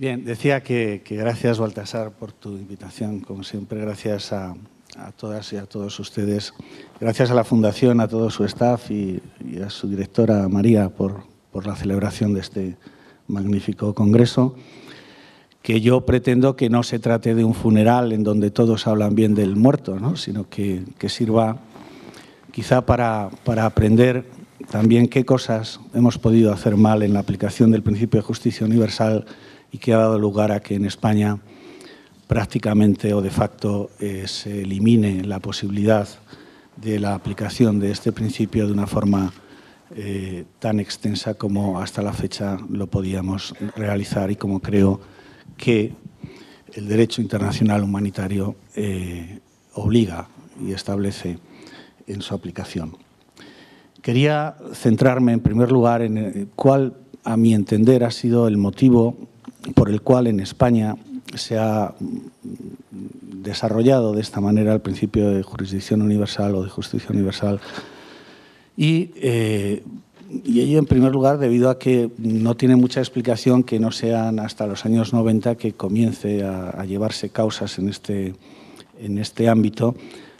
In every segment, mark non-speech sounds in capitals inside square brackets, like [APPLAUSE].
Bien, decía que, gracias, Baltasar, por tu invitación. Como siempre, gracias a, todas y a todos ustedes. Gracias a la Fundación, a todo su staff y, a su directora, María, por, la celebración de este magnífico congreso que yo pretendo que no se trate de un funeral en donde todos hablan bien del muerto, ¿no? sino que, sirva quizá para, para, aprender también qué cosas hemos podido hacer mal en la aplicación del principio de justicia universal y que ha dado lugar a que en España prácticamente o de facto eh, se elimine la posibilidad de la aplicación de este principio de una forma eh, tan extensa como hasta la fecha lo podíamos realizar y como creo que el derecho internacional humanitario eh, obliga y establece en su aplicación. Quería centrarme en primer lugar en cuál, a mi entender, ha sido el motivo por el cual en España se ha desarrollado de esta manera el principio de jurisdicción universal o de justicia universal. Y, eh, y ello, en primer lugar, debido a que no tiene mucha explicación que no sean hasta los años 90 que comience a, llevarse causas en este, en este ámbito,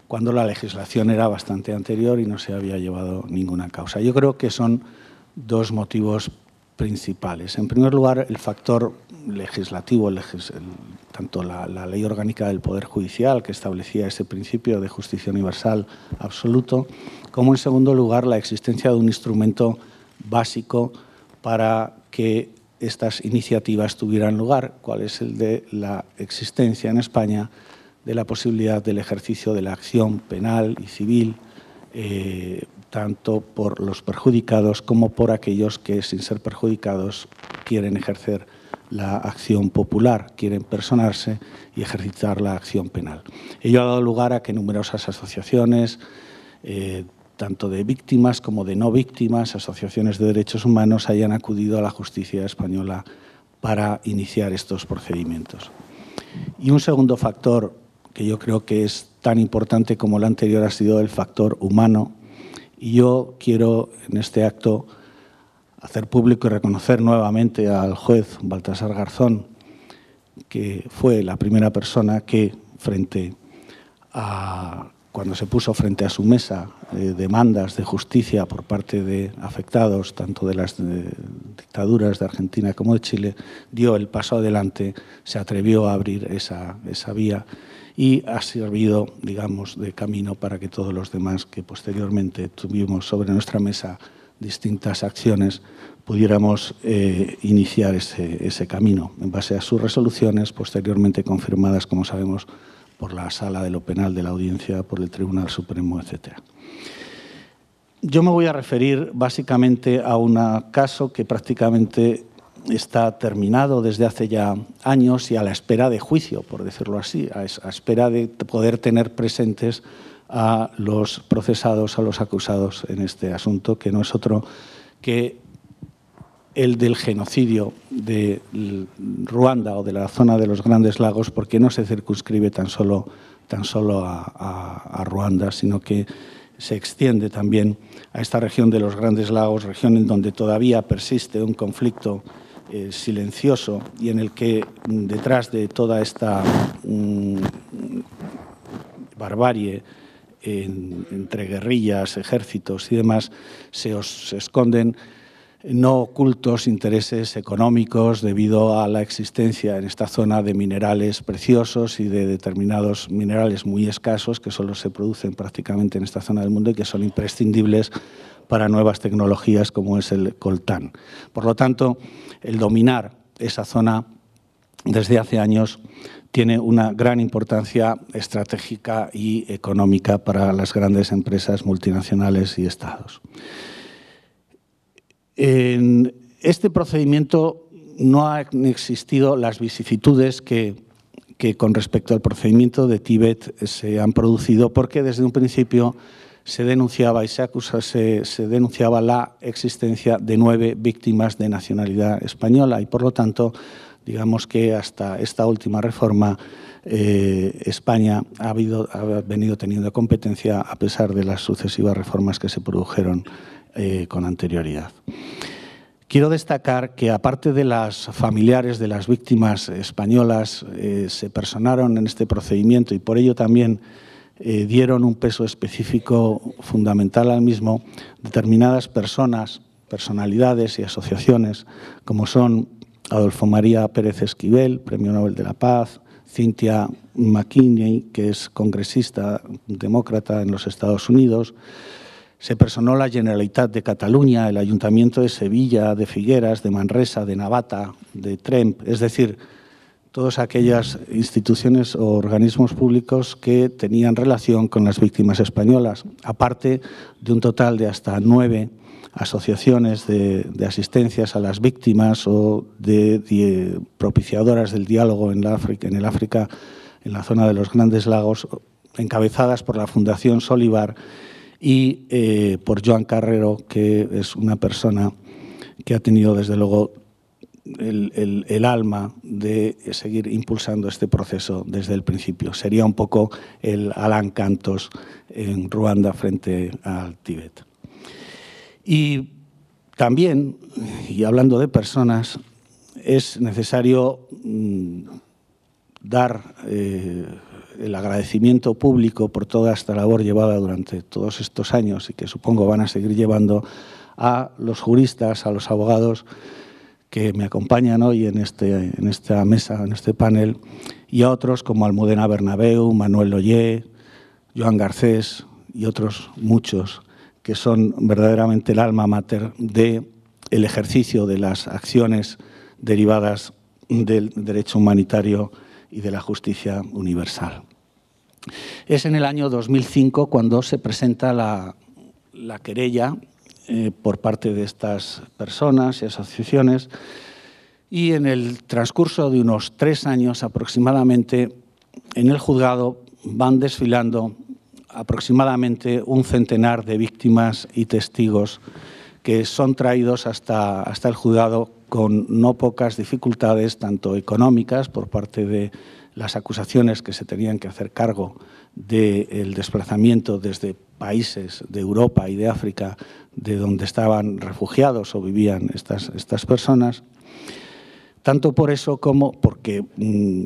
cuando la legislación era bastante anterior y no se había llevado ninguna causa. Yo creo que son dos motivos principales. En primer lugar, el factor legislativo, tanto la, ley orgánica del Poder Judicial, que establecía ese principio de justicia universal absoluto, como en segundo lugar la existencia de un instrumento básico para que estas iniciativas tuvieran lugar, cuál es el de la existencia en España de la posibilidad del ejercicio de la acción penal y civil eh, tanto por los perjudicados como por aquellos que, sin ser perjudicados, quieren ejercer la acción popular, quieren personarse y ejercitar la acción penal. Ello ha dado lugar a que numerosas asociaciones, eh, tanto de víctimas como de no víctimas, asociaciones de derechos humanos, hayan acudido a la justicia española para iniciar estos procedimientos. Y un segundo factor que yo creo que es tan importante como el anterior ha sido el factor humano y yo quiero en este acto hacer público y reconocer nuevamente al juez Baltasar Garzón, que fue la primera persona que frente a cuando se puso frente a su mesa eh, demandas de justicia por parte de afectados, tanto de las dictaduras de Argentina como de Chile, dio el paso adelante, se atrevió a abrir esa, esa vía y ha servido, digamos, de camino para que todos los demás que posteriormente tuvimos sobre nuestra mesa distintas acciones, pudiéramos eh, iniciar ese, ese, camino en base a sus resoluciones, posteriormente confirmadas, como sabemos, por la Sala de lo Penal de la Audiencia, por el Tribunal Supremo, etc. Yo me voy a referir básicamente a un caso que prácticamente está terminado desde hace ya años y a la espera de juicio, por decirlo así, a, espera de poder tener presentes a los procesados, a los acusados en este asunto, que no es otro que el del genocidio de Ruanda o de la zona de los Grandes Lagos, porque no se circunscribe tan solo, tan solo a Ruanda, sino que se extiende también a esta región de los Grandes Lagos, región en donde todavía persiste un conflicto eh, silencioso y en el que mm, detrás de toda esta mm, barbarie entre guerrillas, ejércitos y demás, se, os, esconden no ocultos intereses económicos debido a la existencia en esta zona de minerales preciosos y de determinados minerales muy escasos que solo se producen prácticamente en esta zona del mundo y que son imprescindibles para nuevas tecnologías como es el coltán. Por lo tanto, el dominar esa zona desde hace años tiene una gran importancia estratégica y económica para las grandes empresas multinacionales y estados. En este procedimiento no han existido las vicisitudes que, que con respecto al procedimiento de Tíbet se han producido porque desde un principio se denunciaba y se, acusa, se, denunciaba la existencia de nueve víctimas de nacionalidad española y por lo tanto digamos que hasta esta última reforma eh, España ha, venido teniendo competencia a pesar de las sucesivas reformas que se produjeron eh, con anterioridad. Quiero destacar que, aparte de las familiares de las víctimas españolas, eh, se personaron en este procedimiento y por ello también dieron un peso específico fundamental al mismo determinadas personas, personalidades y asociaciones, como son Adolfo María Pérez Esquivel, Premio Nobel de la Paz, Cynthia McKinney, que es congresista demócrata en los Estados Unidos, se personó la Generalitat de Cataluña, el Ayuntamiento de Sevilla, de Figueras, de Manresa, de Navata, de Tremp, es decir, todas aquellas instituciones o organismos públicos que tenían relación con las víctimas españolas, aparte de un total de hasta nueve asociaciones de, asistencias a las víctimas o de, propiciadoras del diálogo en, la en el África, en la zona de los Grandes Lagos, encabezadas por la Fundación Solivar y eh, por Joan Carrero, que es una persona que ha tenido desde luego el, alma de seguir impulsando este proceso desde el principio. Sería un poco el Alan Cantos en Ruanda frente al Tíbet. Y también, y hablando de personas, es necesario mm, dar eh, el agradecimiento público por toda esta labor llevada durante todos estos años y que supongo van a seguir llevando a los juristas, a los abogados que me acompañan hoy en, este, en esta mesa, en este panel, y a otros como Almudena Bernabeu, Manuel Loyé, Joan Garcés y otros muchos que son verdaderamente el alma mater del el ejercicio de las acciones derivadas del derecho humanitario y de la justicia universal. Es en el año 2005 cuando se presenta la, querella eh, por parte de estas personas y asociaciones y en el transcurso de unos tres años aproximadamente en el juzgado van desfilando aproximadamente un centenar de víctimas y testigos que son traídos hasta, hasta el juzgado con no pocas dificultades, tanto económicas por parte de las acusaciones que se tenían que hacer cargo del desplazamiento desde países de Europa y de África de donde estaban refugiados o vivían estas, estas personas, tanto por eso como porque mm,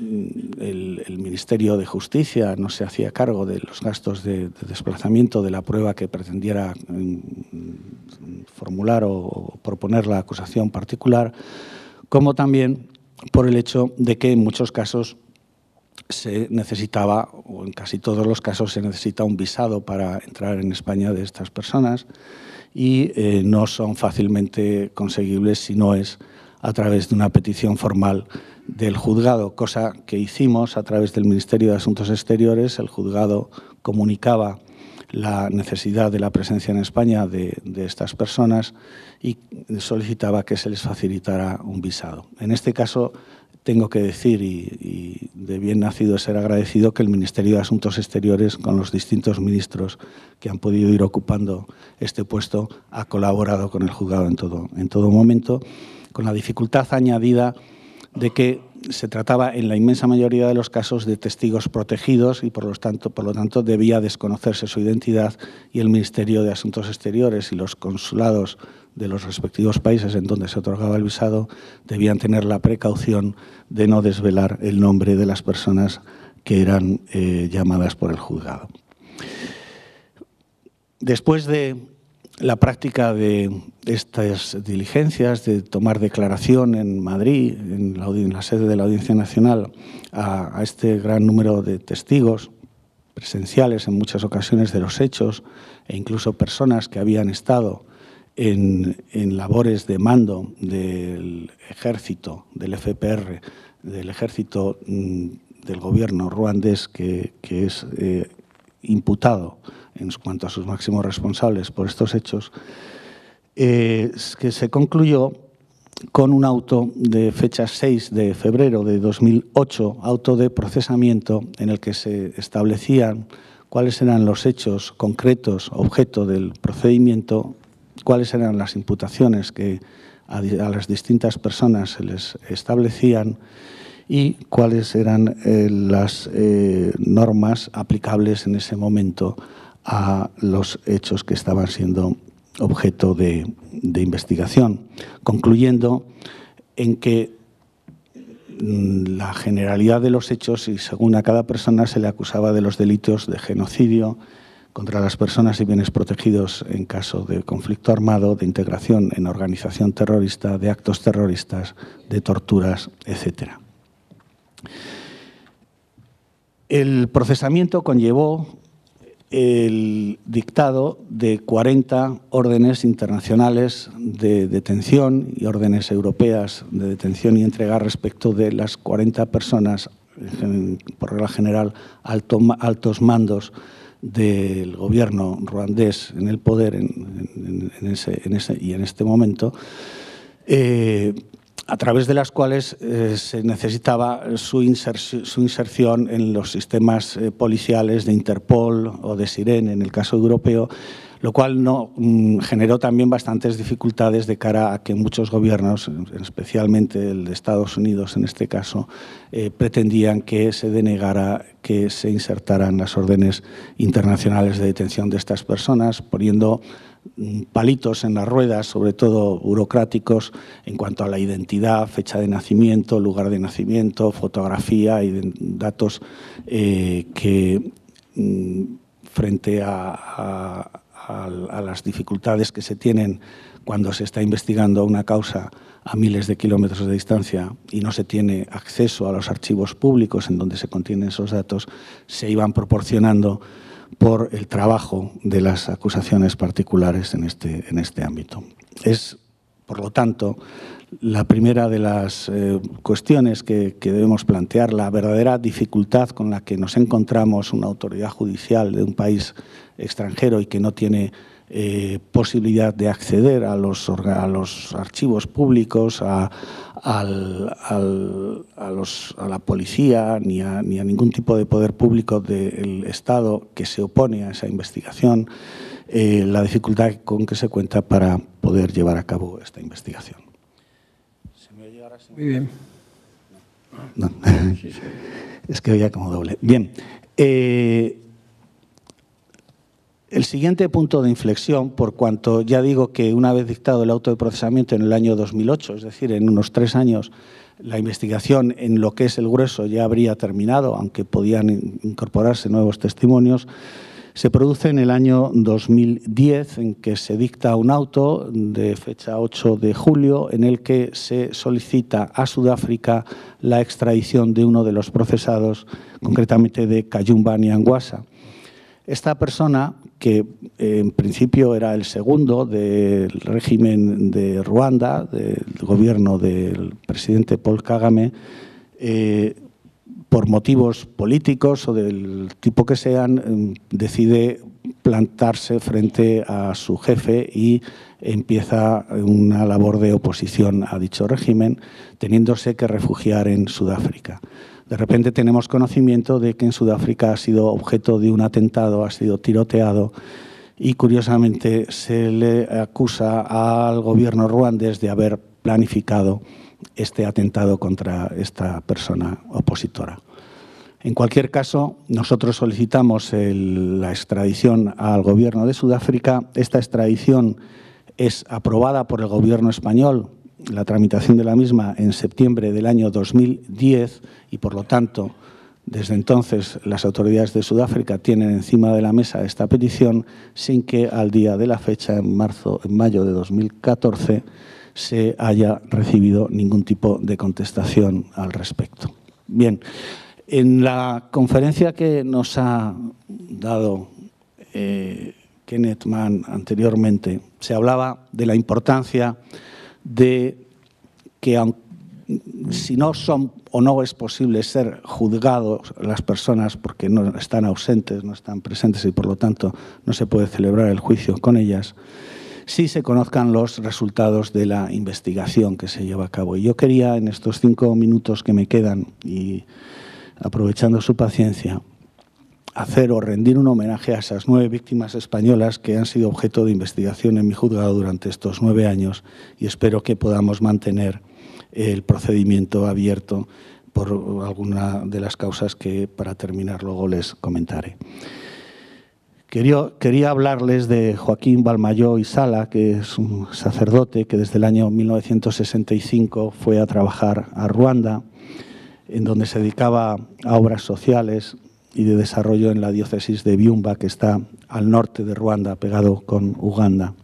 el, Ministerio de Justicia no se hacía cargo de los gastos de, desplazamiento de la prueba que pretendiera mm, formular o proponer la acusación particular, como también por el hecho de que en muchos casos se necesitaba, o en casi todos los casos se necesita un visado para entrar en España de estas personas y eh, no son fácilmente conseguibles si no es a través de una petición formal del juzgado, cosa que hicimos a través del Ministerio de Asuntos Exteriores. El juzgado comunicaba la necesidad de la presencia en España de, estas personas y solicitaba que se les facilitara un visado. En este caso, tengo que decir, y, de bien nacido ser agradecido, que el Ministerio de Asuntos Exteriores, con los distintos ministros que han podido ir ocupando este puesto, ha colaborado con el juzgado en todo, en todo momento, con la dificultad añadida de que se trataba en la inmensa mayoría de los casos de testigos protegidos y por lo, tanto, debía desconocerse su identidad y el Ministerio de Asuntos Exteriores y los consulados de los respectivos países en donde se otorgaba el visado debían tener la precaución de no desvelar el nombre de las personas que eran eh, llamadas por el juzgado. Después de la práctica de estas diligencias, de tomar declaración en Madrid, en la, sede de la Audiencia Nacional, a, este gran número de testigos presenciales en muchas ocasiones de los hechos e incluso personas que habían estado en, labores de mando del ejército, del FPR, del ejército mm, del gobierno ruandés que, es eh, imputado en cuanto a sus máximos responsables por estos hechos, eh, que se concluyó con un auto de fecha 6 de febrero de 2008, auto de procesamiento en el que se establecían cuáles eran los hechos concretos, objeto del procedimiento, cuáles eran las imputaciones que a, las distintas personas se les establecían y cuáles eran eh, las eh, normas aplicables en ese momento a los hechos que estaban siendo objeto de, investigación, concluyendo en que mm, la generalidad de los hechos y según a cada persona se le acusaba de los delitos de genocidio contra las personas y bienes protegidos en caso de conflicto armado, de integración en organización terrorista, de actos terroristas, de torturas, etc. El procesamiento conllevó el dictado de 40 órdenes internacionales de detención y órdenes europeas de detención y entrega respecto de las 40 personas, por regla general, altos mandos del gobierno ruandés en el poder en, ese, y en este momento, eh, a través de las cuales eh, se necesitaba su, inserción en los sistemas eh, policiales de Interpol o de Sirene, en el caso europeo, lo cual no, mm, generó también bastantes dificultades de cara a que muchos gobiernos, especialmente el de Estados Unidos en este caso, eh, pretendían que se denegara que se insertaran las órdenes internacionales de detención de estas personas, poniendo palitos en las ruedas, sobre todo burocráticos, en cuanto a la identidad, fecha de nacimiento, lugar de nacimiento, fotografía y datos eh, que mm, frente a a, las dificultades que se tienen cuando se está investigando una causa a miles de kilómetros de distancia y no se tiene acceso a los archivos públicos en donde se contienen esos datos, se iban proporcionando por el trabajo de las acusaciones particulares en este, en este ámbito. Es, por lo tanto, la primera de las eh, cuestiones que, que, debemos plantear, la verdadera dificultad con la que nos encontramos una autoridad judicial de un país extranjero y que no tiene eh, posibilidad de acceder a los, a los archivos públicos, a, los, a, la policía, ni a, ni a, ningún tipo de poder público del Estado que se opone a esa investigación, eh, la dificultad con que se cuenta para poder llevar a cabo esta investigación. Muy bien. [LAUGHS] es que oía como doble. Bien. Eh, el siguiente punto de inflexión, por cuanto ya digo que una vez dictado el auto de procesamiento en el año 2008, es decir, en unos tres años, la investigación en lo que es el grueso ya habría terminado, aunque podían incorporarse nuevos testimonios, se produce en el año 2010 en que se dicta un auto de fecha 8 de julio en el que se solicita a Sudáfrica la extradición de uno de los procesados, concretamente de Kayumba Nyangwasa. Esta persona, que eh, en principio era el segundo del régimen de Ruanda, del gobierno del presidente Paul Kagame, eh, por motivos políticos o del tipo que sean, em, decide plantarse frente a su jefe y empieza una labor de oposición a dicho régimen, teniéndose que refugiar en Sudáfrica. De repente tenemos conocimiento de que en Sudáfrica ha sido objeto de un atentado, ha sido tiroteado y curiosamente se le acusa al gobierno ruandés de haber planificado este atentado contra esta persona opositora. En cualquier caso, nosotros solicitamos la extradición al gobierno de Sudáfrica. Esta extradición es aprobada por el gobierno español la tramitación de la misma en septiembre del año 2010 y, por lo tanto, desde entonces las autoridades de Sudáfrica tienen encima de la mesa esta petición sin que al día de la fecha, en, marzo, en mayo de 2014, se haya recibido ningún tipo de contestación al respecto. Bien, en la conferencia que nos ha dado eh, Kenneth Mann anteriormente, se hablaba de la importancia de que si no son o no es posible ser juzgados las personas porque no están ausentes, no están presentes y por lo tanto no se puede celebrar el juicio con ellas, si se conozcan los resultados de la investigación que se lleva a cabo. Y yo quería en estos cinco minutos que me quedan y aprovechando su paciencia, hacer o rendir un homenaje a esas nueve víctimas españolas que han sido objeto de investigación en mi juzgado durante estos nueve años y espero que podamos mantener el procedimiento abierto por alguna de las causas que para terminar luego les comentaré. Quería, quería, hablarles de Joaquín Balmayó y Sala, que es un sacerdote que desde el año 1965 fue a trabajar a Ruanda, en donde se dedicaba a obras sociales y de desarrollo en la diócesis de Byumba, que está al norte de Ruanda, pegado con Uganda.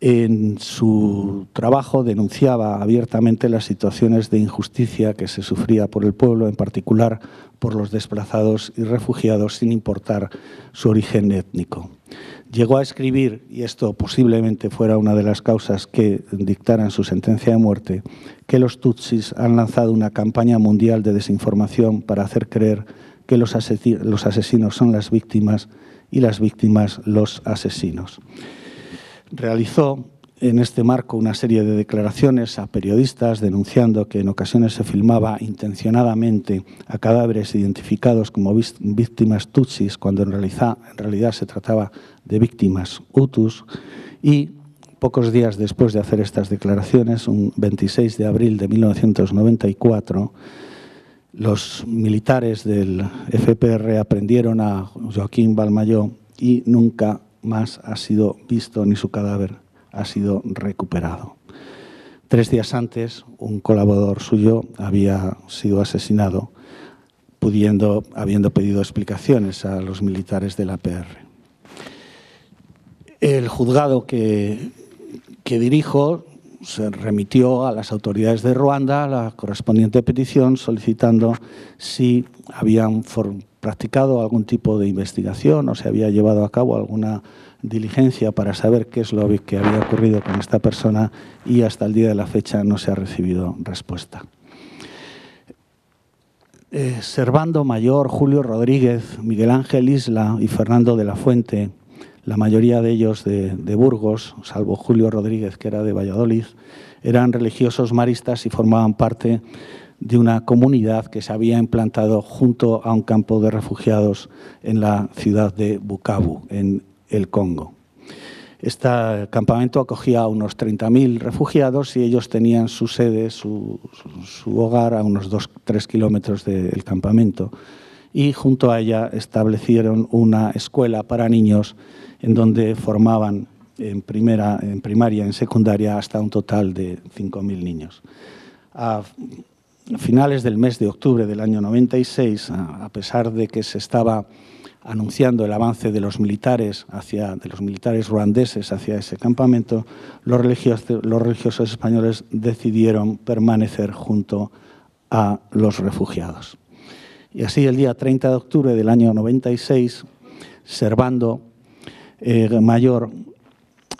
En su trabajo denunciaba abiertamente las situaciones de injusticia que se sufría por el pueblo, en particular por los desplazados y refugiados, sin importar su origen étnico. Llegó a escribir, y esto posiblemente fuera una de las causas que dictaran su sentencia de muerte, que los Tutsis han lanzado una campaña mundial de desinformación para hacer creer que los asesinos son las víctimas y las víctimas los asesinos. Realizó en este marco una serie de declaraciones a periodistas denunciando que en ocasiones se filmaba intencionadamente a cadáveres identificados como víctimas tutsis cuando en realidad, en realidad se trataba de víctimas hutus y pocos días después de hacer estas declaraciones, un 26 de abril de 1994, los militares del FPR aprendieron a Joaquín Balmayó y nunca más ha sido visto ni su cadáver ha sido recuperado. Tres días antes, un colaborador suyo había sido asesinado, pudiendo, habiendo pedido explicaciones a los militares de la PR. El juzgado que, que dirijo se remitió a las autoridades de Ruanda la correspondiente petición solicitando si habían practicado algún tipo de investigación o se había llevado a cabo alguna diligencia para saber qué es lo que había ocurrido con esta persona y hasta el día de la fecha no se ha recibido respuesta. Eh, Servando Mayor, Julio Rodríguez, Miguel Ángel Isla y Fernando de la Fuente, la mayoría de ellos de, Burgos, salvo Julio Rodríguez, que era de Valladolid, eran religiosos maristas y formaban parte de una comunidad que se había implantado junto a un campo de refugiados en la ciudad de Bukavu, en el Congo. Este campamento acogía a unos 30.000 refugiados y ellos tenían su sede, su, hogar a unos 2-3 kilómetros del campamento. Y junto a ella establecieron una escuela para niños en donde formaban en, primera, en primaria, en secundaria, hasta un total de 5.000 niños. A finales del mes de octubre del año 96, a pesar de que se estaba anunciando el avance de los militares, hacia, de los militares ruandeses hacia ese campamento, los religiosos, los religiosos españoles decidieron permanecer junto a los refugiados. Y así el día 30 de octubre del año 96, Servando eh, Mayor,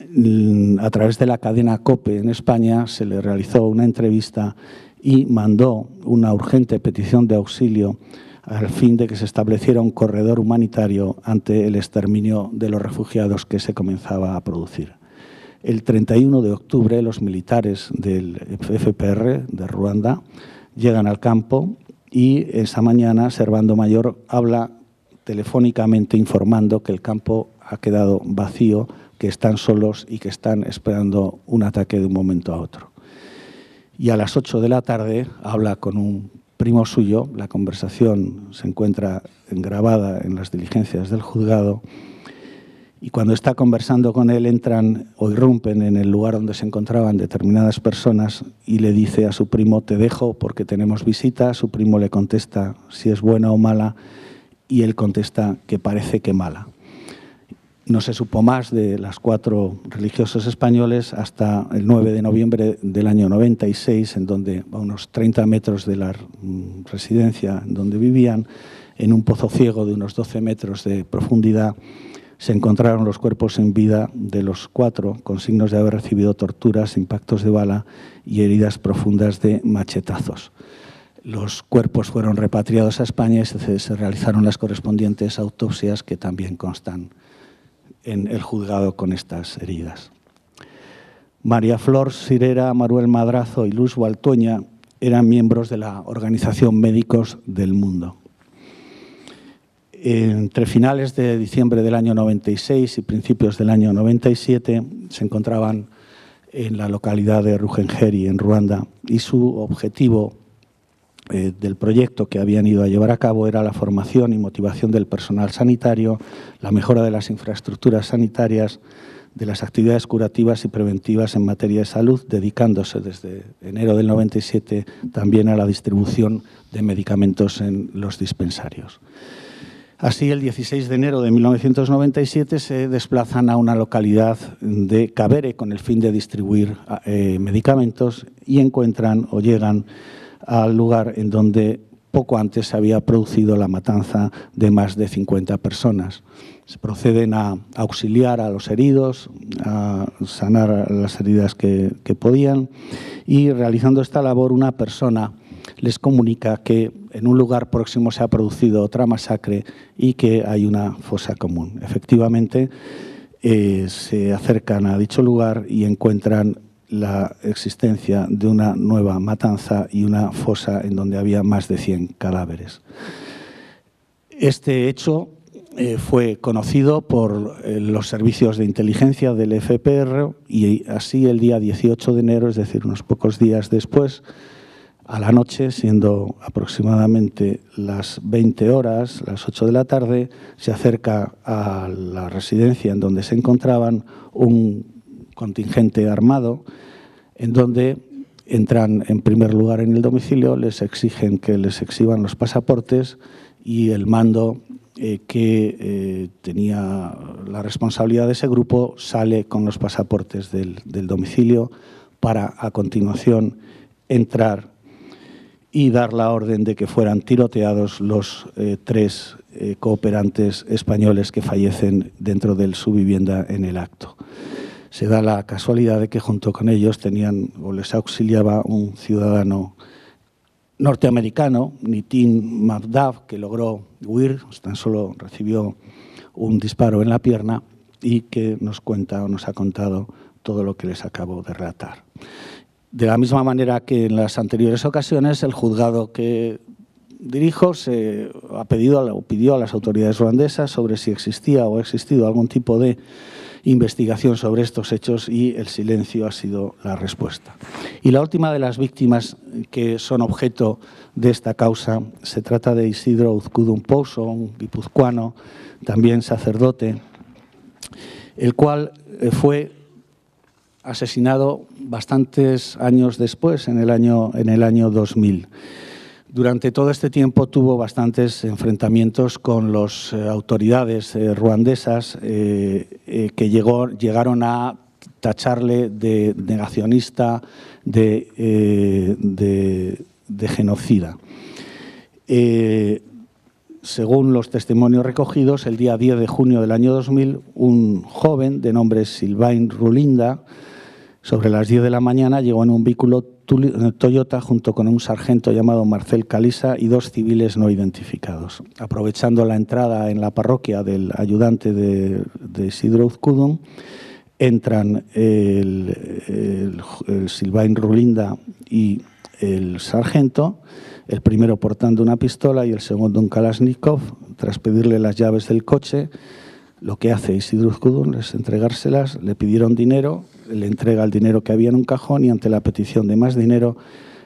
mm, a través de la cadena COPE en España, se le realizó una entrevista y mandó una urgente petición de auxilio al fin de que se estableciera un corredor humanitario ante el exterminio de los refugiados que se comenzaba a producir. El 31 de octubre los militares del FPR de Ruanda llegan al campo y esa mañana Servando Mayor habla telefónicamente informando que el campo ha quedado vacío, que están solos y que están esperando un ataque de un momento a otro. Y a las 8 de la tarde habla con un primo suyo, la conversación se encuentra grabada en las diligencias del juzgado, y cuando está conversando con él entran o irrumpen en el lugar donde se encontraban determinadas personas y le dice a su primo, te dejo porque tenemos visita, su primo le contesta si es buena o mala, y él contesta que parece que mala. No se supo más de las cuatro religiosos españoles hasta el 9 de noviembre del año 96, en donde, a unos 30 metros de la mm, residencia en donde vivían, en un pozo ciego de unos 12 metros de profundidad, se encontraron los cuerpos en vida de los cuatro, con signos de haber recibido torturas, impactos de bala y heridas profundas de machetazos. Los cuerpos fueron repatriados a España y se realizaron las correspondientes autopsias que también constan en el juzgado con estas heridas. María Flor Sirera, Maruel Madrazo y Luz Baltoña eran miembros de la Organización Médicos del Mundo. Entre finales de diciembre del año 96 y principios del año 97 se encontraban en la localidad de Rugengeri, en Ruanda, y su objetivo eh, del proyecto que habían ido a llevar a cabo era la formación y motivación del personal sanitario, la mejora de las infraestructuras sanitarias, de las actividades curativas y preventivas en materia de salud, dedicándose desde enero del 97 también a la distribución de medicamentos en los dispensarios. Así, el 16 de enero de 1997 se desplazan a una localidad de Cabere con el fin de distribuir eh, medicamentos y encuentran o llegan al lugar en donde poco antes se había producido la matanza de más de 50 personas. Se proceden a auxiliar a los heridos, a sanar las heridas que, podían y realizando esta labor una persona les comunica que en un lugar próximo se ha producido otra masacre y que hay una fosa común. Efectivamente, eh, se acercan a dicho lugar y encuentran la existencia de una nueva matanza y una fosa en donde había más de 100 cadáveres. Este hecho eh, fue conocido por eh, los servicios de inteligencia del FPR y así el día 18 de enero, es decir, unos pocos días después, a la noche, siendo aproximadamente las 20 horas, las 8 de la tarde, se acerca a la residencia en donde se encontraban un contingente armado, en donde entran en primer lugar en el domicilio, les exigen que les exhiban los pasaportes y el mando eh, que eh, tenía la responsabilidad de ese grupo sale con los pasaportes del, domicilio para a continuación entrar y dar la orden de que fueran tiroteados los eh, tres cooperantes españoles que fallecen dentro de su vivienda en el acto se da la casualidad de que junto con ellos tenían o les auxiliaba un ciudadano norteamericano, Nitin Mabdav, que logró huir, tan solo recibió un disparo en la pierna y que nos cuenta o nos ha contado todo lo que les acabo de relatar. De la misma manera que en las anteriores ocasiones, el juzgado que dirijo se ha pedido o pidió a las autoridades ruandesas sobre si existía o ha existido algún tipo de investigación sobre estos hechos y el silencio ha sido la respuesta. Y la última de las víctimas que son objeto de esta causa se trata de Isidro Uzcudun Pouso, un guipuzcoano, también sacerdote, el cual eh, fue asesinado bastantes años después, en el año, en el año 2000. Durante todo este tiempo tuvo bastantes enfrentamientos con las eh, autoridades eh, ruandesas eh, que llegaron a tacharle de negacionista, de, de genocida. según los testimonios recogidos, el día 10 de junio del año 2000, un joven de nombre Silvain Rulinda, sobre las 10 de la mañana, llegó en un vehículo Toyota junto con un sargento llamado Marcel Calisa y dos civiles no identificados. Aprovechando la entrada en la parroquia del ayudante de, de Isidro Uzcudum, entran el, el, Silvain Rulinda y el sargento, el primero portando una pistola y el segundo un Kalashnikov, tras pedirle las llaves del coche, lo que hace Isidro Uzcudum es entregárselas, le pidieron dinero, le entrega el dinero que había en un cajón y ante la petición de más dinero,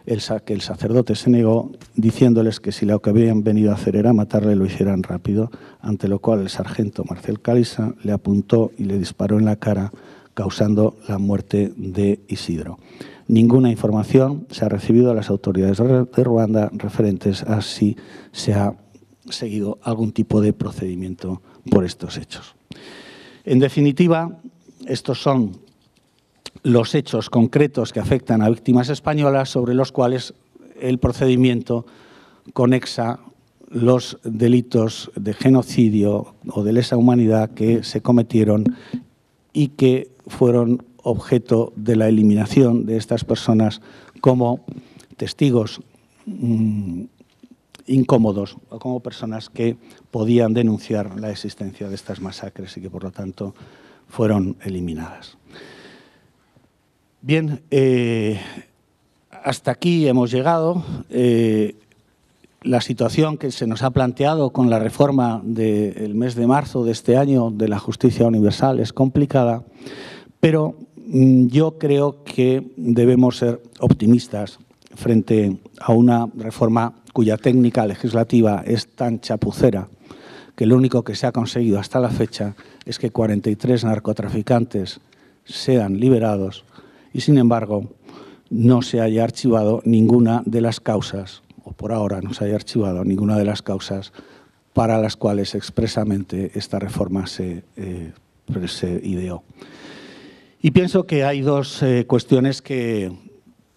el, el sacerdote se negó diciéndoles que si lo que habían venido a hacer era matarle, lo hicieran rápido, ante lo cual el sargento Marcel Calisa le apuntó y le disparó en la cara, causando la muerte de Isidro. Ninguna información se ha recibido a las autoridades de Ruanda referentes a si se ha seguido algún tipo de procedimiento por estos hechos. En definitiva, estos son los hechos concretos que afectan a víctimas españolas sobre los cuales el procedimiento conexa los delitos de genocidio o de lesa humanidad que se cometieron y que fueron objeto de la eliminación de estas personas como testigos mm, incómodos o como personas que podían denunciar la existencia de estas masacres y que por lo tanto fueron eliminadas. Bien, eh, hasta aquí hemos llegado. Eh, la situación que se nos ha planteado con la reforma del mes de marzo de este año de la justicia universal es complicada, pero mm, yo creo que debemos ser optimistas frente a una reforma cuya técnica legislativa es tan chapucera que lo único que se ha conseguido hasta la fecha es que 43 narcotraficantes sean liberados y, sin embargo, no se haya archivado ninguna de las causas, o por ahora no se haya archivado ninguna de las causas para las cuales expresamente esta reforma se, eh, ideó. Y pienso que hay dos eh, cuestiones que,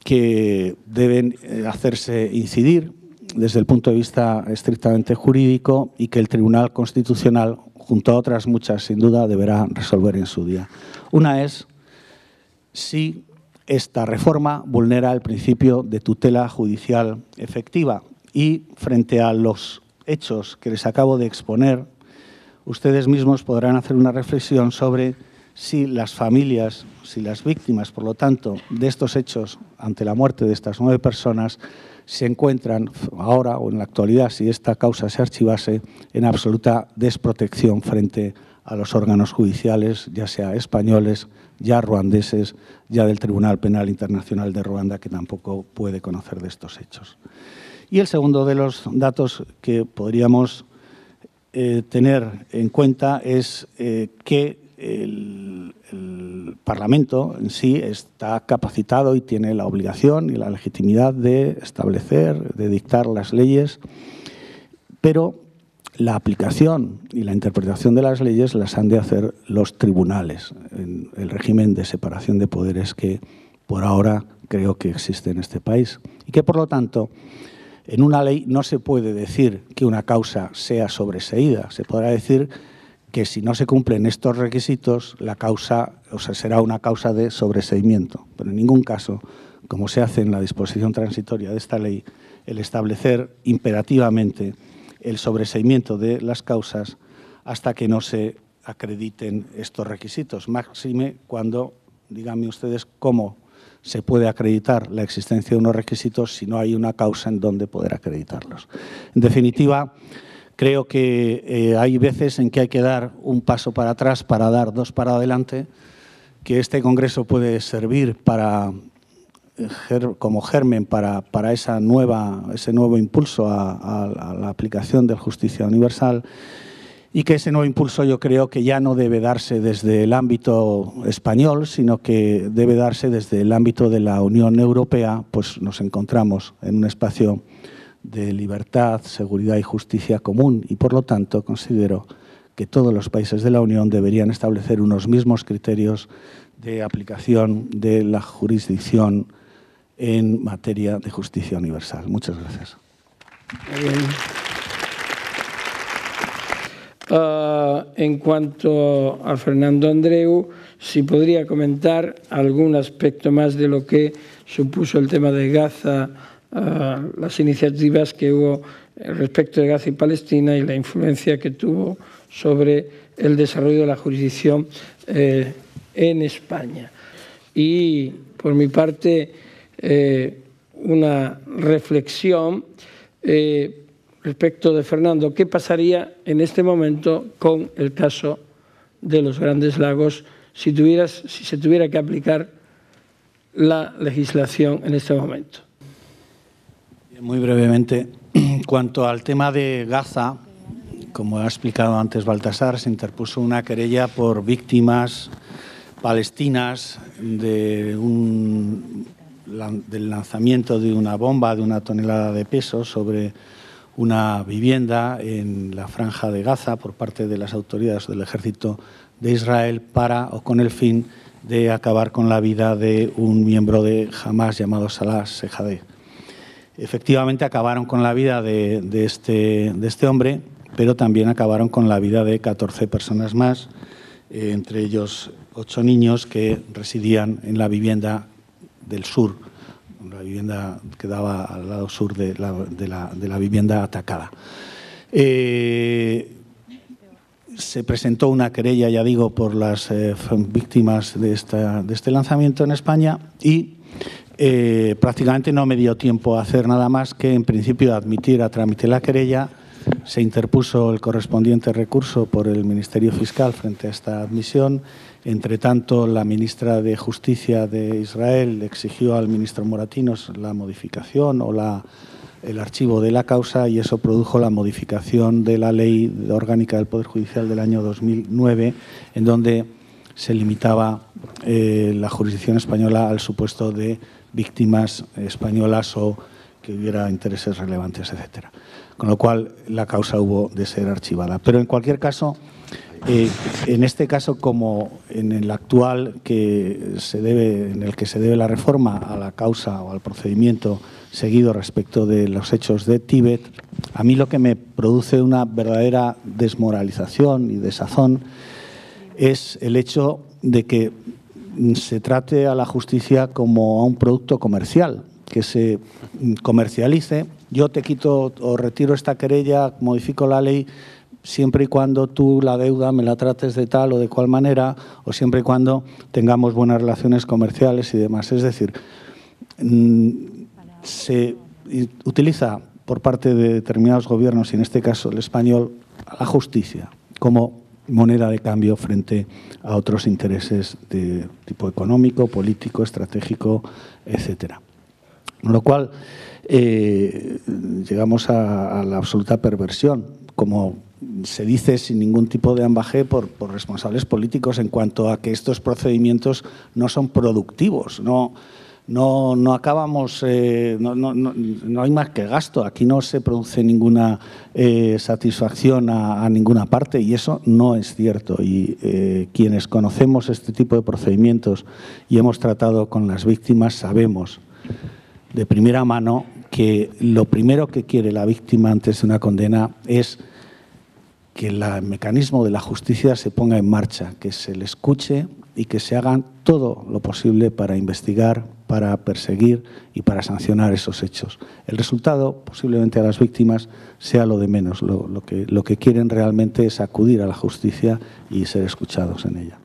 que deben eh, hacerse incidir desde el punto de vista estrictamente jurídico y que el Tribunal Constitucional, junto a otras muchas, sin duda, deberá resolver en su día. Una es si esta reforma vulnera el principio de tutela judicial efectiva y frente a los hechos que les acabo de exponer, ustedes mismos podrán hacer una reflexión sobre si las familias, si las víctimas, por lo tanto, de estos hechos ante la muerte de estas nueve personas se encuentran ahora o en la actualidad, si esta causa se archivase, en absoluta desprotección frente a los órganos judiciales, ya sea españoles, ya ruandeses, ya del Tribunal Penal Internacional de Ruanda, que tampoco puede conocer de estos hechos. Y el segundo de los datos que podríamos eh, tener en cuenta es eh, que el, Parlamento en sí está capacitado y tiene la obligación y la legitimidad de establecer, de dictar las leyes, pero la aplicación y la interpretación de las leyes las han de hacer los tribunales, en el régimen de separación de poderes que por ahora creo que existe en este país. Y que, por lo tanto, en una ley no se puede decir que una causa sea sobreseída, se podrá decir que si no se cumplen estos requisitos, la causa o sea, será una causa de sobreseimiento. Pero en ningún caso, como se hace en la disposición transitoria de esta ley, el establecer imperativamente el sobreseimiento de las causas hasta que no se acrediten estos requisitos. Máxime cuando, díganme ustedes, cómo se puede acreditar la existencia de unos requisitos si no hay una causa en donde poder acreditarlos. En definitiva, Creo que eh, hay veces en que hay que dar un paso para atrás para dar dos para adelante, que este Congreso puede servir para, como germen para, esa nueva, ese nuevo impulso a, la aplicación de justicia universal y que ese nuevo impulso yo creo que ya no debe darse desde el ámbito español, sino que debe darse desde el ámbito de la Unión Europea, pues nos encontramos en un espacio de libertad, seguridad y justicia común y, por lo tanto, considero que todos los países de la Unión deberían establecer unos mismos criterios de aplicación de la jurisdicción en materia de justicia universal. Muchas gracias. Ah, en cuanto a Fernando Andreu, si podría comentar algún aspecto más de lo que supuso el tema de Gaza las iniciativas que hubo respecto de Gaza y Palestina y la influencia que tuvo sobre el desarrollo de la jurisdicción eh, en España. Y por mi parte, eh, una reflexión eh, respecto de Fernando, ¿qué pasaría en este momento con el caso de los grandes lagos si, tuvieras, si se tuviera que aplicar la legislación en este momento? Muy brevemente, [CLEARS THROAT] cuanto al tema de Gaza, como ha explicado antes Baltasar, se interpuso una querella por víctimas palestinas de del lanzamiento de una bomba de una tonelada de peso sobre una vivienda en la franja de Gaza por parte de las autoridades del ejército de Israel para o con el fin de acabar con la vida de un miembro de Hamas llamado Salah Sejadeh. Efectivamente acabaron con la vida este, de, este, hombre, pero también acabaron con la vida de 14 personas más, eh, entre ellos ocho niños que residían en la vivienda del sur, la vivienda que daba al lado sur de la, vivienda atacada. Eh, se presentó una querella, ya digo, por las eh, víctimas de, de este lanzamiento en España y eh, prácticamente no me dio tiempo a hacer nada más que, en principio, admitir a trámite la querella se interpuso el correspondiente recurso por el Ministerio Fiscal frente a esta admisión. Entre tanto, la ministra de Justicia de Israel exigió al ministro Moratinos la modificación o la, el archivo de la causa y eso produjo la modificación de la ley orgánica del Poder Judicial del año 2009, en donde se limitaba eh, la jurisdicción española al supuesto de víctimas españolas o que hubiera intereses relevantes, etcétera. Con lo cual, la causa hubo de ser archivada. Pero, en cualquier caso, eh, en este caso, como en el actual que se debe, en el que se debe la reforma a la causa o al procedimiento seguido respecto de los hechos de Tíbet, a mí lo que me produce una verdadera desmoralización y desazón es el hecho de que se trate a la justicia como a un producto comercial, que se comercialice. Yo te quito o retiro esta querella, modifico la ley, siempre y cuando tú la deuda me la trates de tal o de cual manera, o siempre y cuando tengamos buenas relaciones comerciales y demás. Es decir, mm, se utiliza por parte de determinados gobiernos, y en este caso el español, la justicia como moneda de cambio frente a otros intereses de tipo económico, político, estratégico, etcétera. Con lo cual, eh, llegamos a, la absoluta perversión, como se dice sin ningún tipo de ambaje por, por, responsables políticos en cuanto a que estos procedimientos no son productivos, no, no, no acabamos, eh, no, hay más que gasto, aquí no se produce ninguna eh, satisfacción a, ninguna parte y eso no es cierto. Y eh, quienes conocemos este tipo de procedimientos y hemos tratado con las víctimas sabemos de primera mano que lo primero que quiere la víctima antes de una condena es que el mecanismo de la justicia se ponga en marcha, que se le escuche y que se hagan todo lo posible para investigar, para perseguir y para sancionar esos hechos. El resultado, posiblemente a las víctimas, sea lo de menos. Lo, que, lo que quieren realmente es acudir a la justicia y ser escuchados en ella.